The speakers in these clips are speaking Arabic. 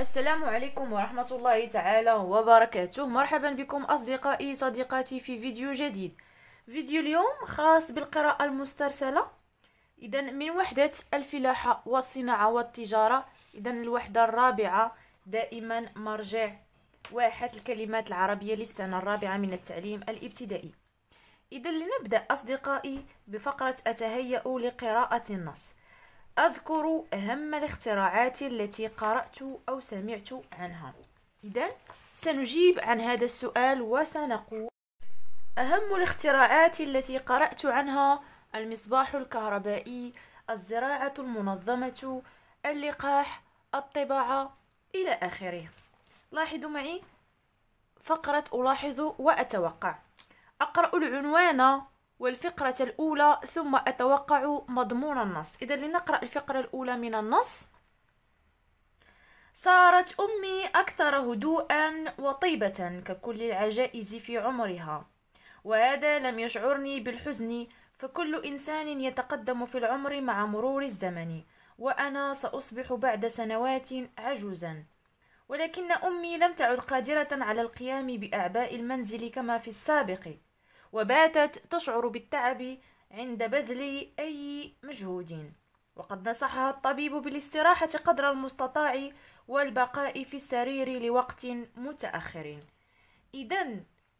السلام عليكم ورحمة الله تعالى وبركاته. مرحبا بكم أصدقائي صديقاتي في فيديو جديد. فيديو اليوم خاص بالقراءة المسترسلة. إذا من وحدة الفلاحة والصناعة والتجارة إذا الوحدة الرابعة دائما مرجع واحد الكلمات العربية للسنة الرابعة من التعليم الابتدائي. إذا لنبدأ أصدقائي بفقرة أتهيأ لقراءة النص. أذكر أهم الاختراعات التي قرأت أو سمعت عنها. إذا سنجيب عن هذا السؤال وسنقول أهم الاختراعات التي قرأت عنها المصباح الكهربائي الزراعة المنظمة اللقاح الطباعة إلى آخره. لاحظوا معي؟ فقرة ألاحظ وأتوقع. أقرأ العنوان والفقرة الأولى ثم أتوقع مضمون النص. إذا لنقرأ الفقرة الأولى من النص. صارت أمي أكثر هدوءا وطيبة ككل العجائز في عمرها. وهذا لم يشعرني بالحزن فكل إنسان يتقدم في العمر مع مرور الزمن. وأنا سأصبح بعد سنوات عجوزا. ولكن أمي لم تعد قادرة على القيام بأعباء المنزل كما في السابق. وباتت تشعر بالتعب عند بذل أي مجهود. وقد نصحها الطبيب بالاستراحة قدر المستطاع والبقاء في السرير لوقت متأخر. إذا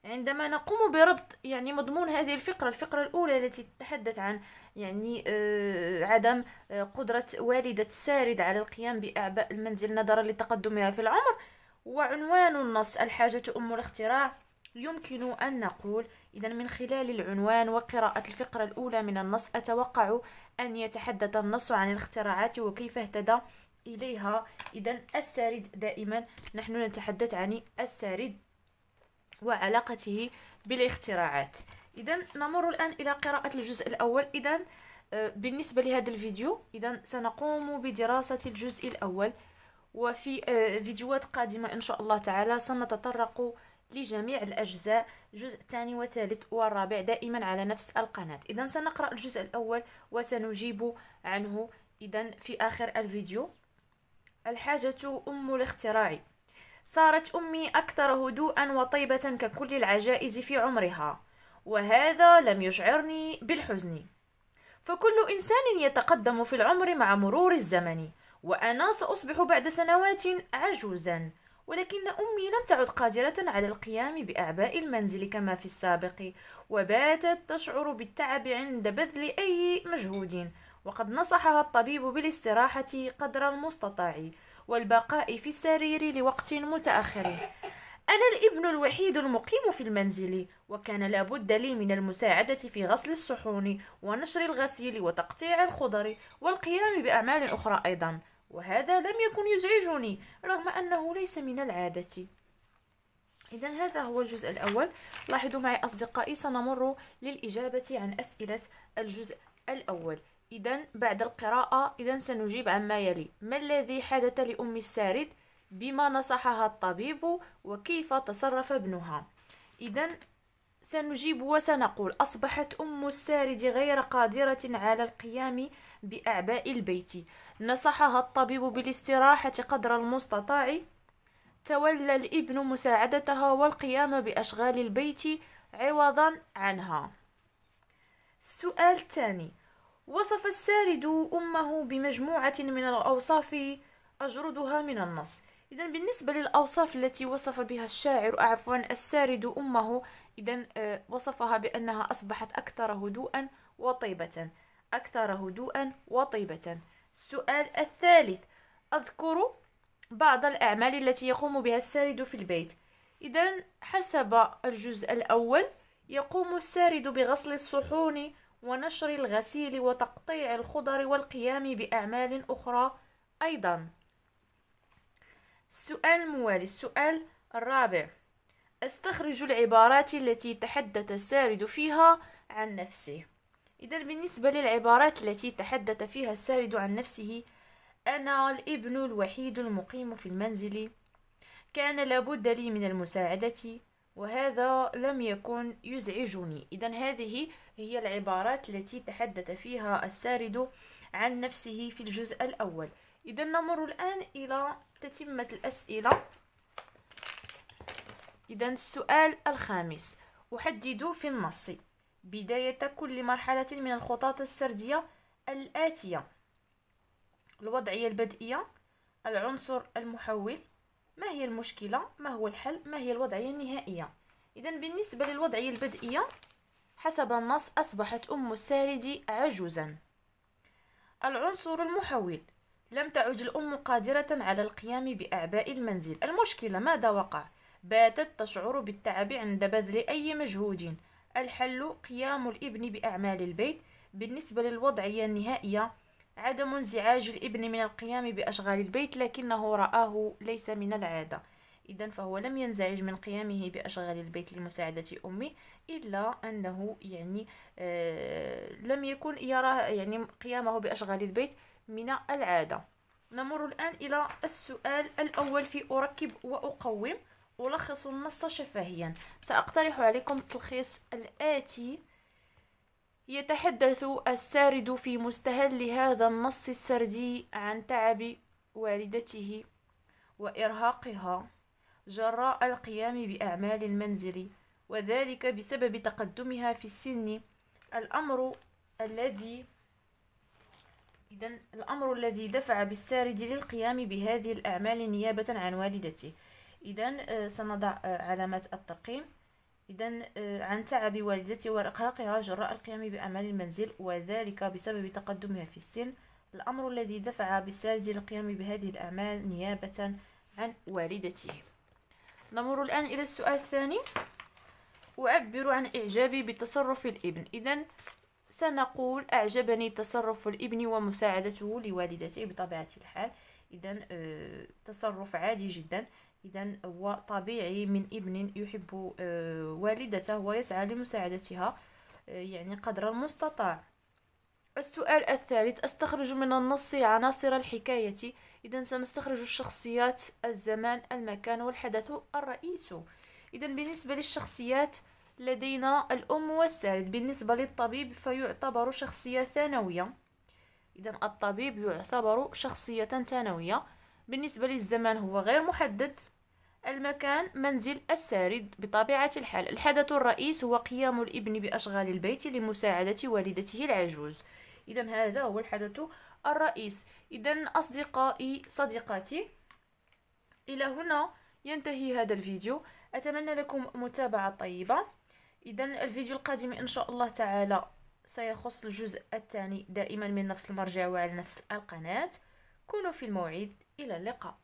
عندما نقوم بربط يعني مضمون هذه الفقرة الفقرة الأولى التي تتحدث عن يعني آه عدم آه قدرة والدة السارد على القيام بأعباء المنزل نظرا لتقدمها في العمر وعنوان النص الحاجة أم الاختراع. يمكن أن نقول إذا من خلال العنوان وقراءة الفقرة الأولى من النص أتوقع أن يتحدث النص عن الاختراعات وكيف اهتدى إليها. إذا السارد دائما نحن نتحدث عن السارد وعلاقته بالاختراعات. إذا نمر الآن إلى قراءة الجزء الأول. إذا آه، بالنسبة لهذا الفيديو إذا سنقوم بدراسة الجزء الأول. وفي آه، فيديوهات قادمة إن شاء الله تعالى سنتطرق لجميع الأجزاء الجزء الثاني والثالث والرابع دائما على نفس القناة. إذا سنقرأ الجزء الأول وسنجيب عنه إذا في آخر الفيديو. الحاجة أم الاختراع. صارت أمي أكثر هدوءا وطيبة ككل العجائز في عمرها وهذا لم يشعرني بالحزن. فكل إنسان يتقدم في العمر مع مرور الزمن وأنا سأصبح بعد سنوات عجوزا. ولكن أمي لم تعد قادرة على القيام بأعباء المنزل كما في السابق وباتت تشعر بالتعب عند بذل أي مجهود وقد نصحها الطبيب بالاستراحة قدر المستطاع والبقاء في السرير لوقت متأخر. أنا الابن الوحيد المقيم في المنزل وكان لابد لي من المساعدة في غسل الصحون ونشر الغسيل وتقطيع الخضر والقيام بأعمال أخرى أيضا. وهذا لم يكن يزعجني رغم أنه ليس من العادة. إذا هذا هو الجزء الأول. لاحظوا معي أصدقائي سنمر للإجابة عن أسئلة الجزء الأول. إذا بعد القراءة إذا سنجيب عما يلي. ما الذي حدث لأم السارد؟ بما نصحها الطبيب وكيف تصرف ابنها؟ إذا سنجيب وسنقول أصبحت أم السارد غير قادرة على القيام بأعباء البيت. نصحها الطبيب بالاستراحة قدر المستطاع. تولى الابن مساعدتها والقيام بأشغال البيت عوضا عنها. السؤال الثاني وصف السارد أمه بمجموعة من الأوصاف أجردها من النص. إذا بالنسبة للأوصاف التي وصف بها الشاعر عفوا السارد أمه إذا آه، وصفها بأنها أصبحت أكثر هدوءا وطيبة. أكثر هدوءا وطيبة. السؤال الثالث. أذكر بعض الأعمال التي يقوم بها السارد في البيت. إذا حسب الجزء الأول يقوم السارد بغسل الصحون ونشر الغسيل وتقطيع الخضر والقيام بأعمال أخرى أيضا. السؤال الموالي. السؤال الرابع. أستخرج العبارات التي تحدث السارد فيها عن نفسه. إذا بالنسبة للعبارات التي تحدث فيها السارد عن نفسه أنا الابن الوحيد المقيم في المنزل. كان لابد لي من المساعدة وهذا لم يكن يزعجني. إذا هذه هي العبارات التي تحدث فيها السارد عن نفسه في الجزء الأول. إذا نمر الآن إلى تتمة الأسئلة. إذا السؤال الخامس. أحدد في النص. بداية كل مرحلة من الخطط السردية الآتية. الوضعية البدئية العنصر المحول. ما هي المشكلة؟ ما هو الحل؟ ما هي الوضعية النهائية؟ إذا بالنسبة للوضعية البدئية حسب النص أصبحت أم السارد عجوزا. العنصر المحول. لم تعد الأم قادرة على القيام بأعباء المنزل. المشكلة ماذا وقع؟ باتت تشعر بالتعب عند بذل أي مجهود. الحل قيام الإبن بأعمال البيت. بالنسبة للوضعية النهائية عدم انزعاج الإبن من القيام بأشغال البيت لكنه رآه ليس من العادة. إذا فهو لم ينزعج من قيامه بأشغال البيت لمساعدة أمه إلا أنه يعني آه لم يكن يرى يعني قيامه بأشغال البيت من العادة. نمر الآن إلى السؤال الأول في أركب وأقوم. ألخص النص شفهيا. سأقترح عليكم التلخيص الآتي. يتحدث السارد في مستهل هذا النص السردي عن تعب والدته وإرهاقها. جراء القيام بأعمال المنزل وذلك بسبب تقدمها في السن. الأمر الذي إذا الأمر الذي دفع بالسارد للقيام بهذه الأعمال نيابة عن والدته. إذا آه، سنضع آه، علامات الترقيم. إذا آه، عن تعب والدتي وإرهاقها جراء القيام بأعمال المنزل وذلك بسبب تقدمها في السن. الأمر الذي دفع بالسارد للقيام بهذه الأعمال نيابة عن والدته. نمر الآن إلى السؤال الثاني. أعبر عن إعجابي بتصرف الإبن. إذا سنقول أعجبني تصرف الإبن ومساعدته لوالدته بطبيعة الحال. إذا تصرف عادي جدا. إذا هو طبيعي من ابن يحب آه، والدته ويسعى لمساعدتها آه، يعني قدر المستطاع. السؤال الثالث أستخرج من النص عناصر الحكاية. إذا سنستخرج الشخصيات الزمان المكان والحدث الرئيس. إذا بالنسبة للشخصيات لدينا الأم والسارد بالنسبة للطبيب فيعتبر شخصية ثانوية. إذا الطبيب يعتبر شخصية ثانوية. بالنسبة للزمان هو غير محدد. المكان منزل السارد. بطبيعة الحال الحدث الرئيس هو قيام الإبن بأشغال البيت لمساعدة والدته العجوز. إذا هذا هو الحدث الرئيس. إذا أصدقائي صديقاتي إلى هنا ينتهي هذا الفيديو. أتمنى لكم متابعة طيبة. إذا الفيديو القادم إن شاء الله تعالى سيخص الجزء الثاني دائما من نفس المرجع وعلى نفس القناة. كونوا في الموعد. إلى اللقاء.